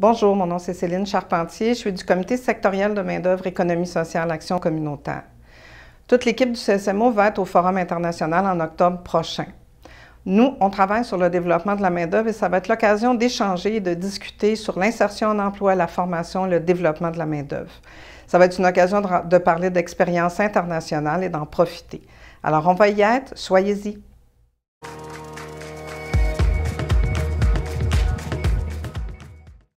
Bonjour, mon nom c'est Céline Charpentier. Je suis du comité sectoriel de main-d'œuvre économie sociale action communautaire. Toute l'équipe du CSMO va être au Forum international en octobre prochain. Nous, on travaille sur le développement de la main-d'œuvre et ça va être l'occasion d'échanger et de discuter sur l'insertion en emploi, la formation, le développement de la main-d'œuvre. Ça va être une occasion de, parler d'expériences internationales et d'en profiter. Alors, on va y être, soyez-y.